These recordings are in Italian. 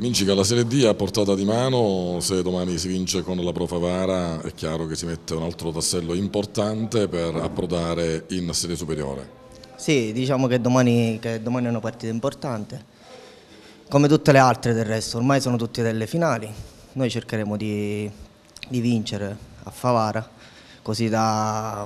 Vinci che la Serie D a portata di mano, se domani si vince con la Pro Favara è chiaro che si mette un altro tassello importante per approdare in Serie Superiore. Sì, diciamo che domani, che domani è una partita importante, come tutte le altre del resto, ormai sono tutte delle finali, noi cercheremo di, di vincere a Favara così da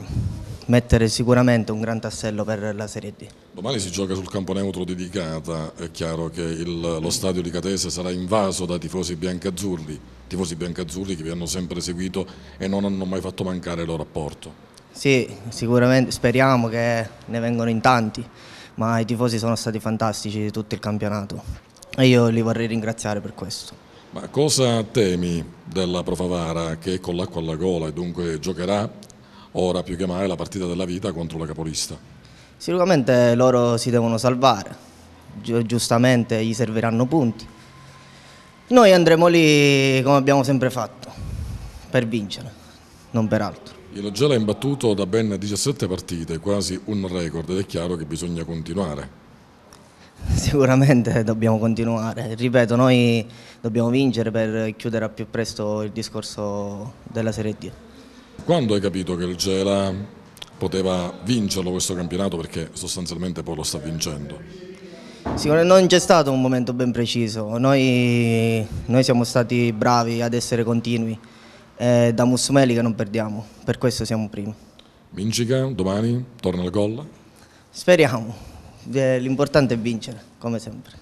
mettere sicuramente un gran tassello per la Serie D. Domani si gioca sul campo neutro di Licata, è chiaro che il, lo stadio di Catese sarà invaso da tifosi biancazzurri, tifosi biancazzurri che vi hanno sempre seguito e non hanno mai fatto mancare il loro apporto. Sì, sicuramente speriamo che ne vengano in tanti, ma i tifosi sono stati fantastici di tutto il campionato e io li vorrei ringraziare per questo. Ma cosa temi della Profavara che è con l'acqua alla gola e dunque giocherà ora più che mai la partita della vita contro la capolista? Sicuramente loro si devono salvare, Gi giustamente gli serviranno punti. Noi andremo lì come abbiamo sempre fatto, per vincere, non per altro. Il Gela è imbattuto da ben 17 partite, quasi un record ed è chiaro che bisogna continuare. Sicuramente dobbiamo continuare, ripeto, noi dobbiamo vincere per chiudere al più presto il discorso della Serie D. Quando hai capito che il Gela poteva vincerlo questo campionato perché sostanzialmente poi lo sta vincendo? Sicuramente non c'è stato un momento ben preciso, noi, noi siamo stati bravi ad essere continui, e da Mussumeli che non perdiamo, per questo siamo primi. Vincica domani, torna al gol? Speriamo. Eh, l'importante è vincere, come sempre.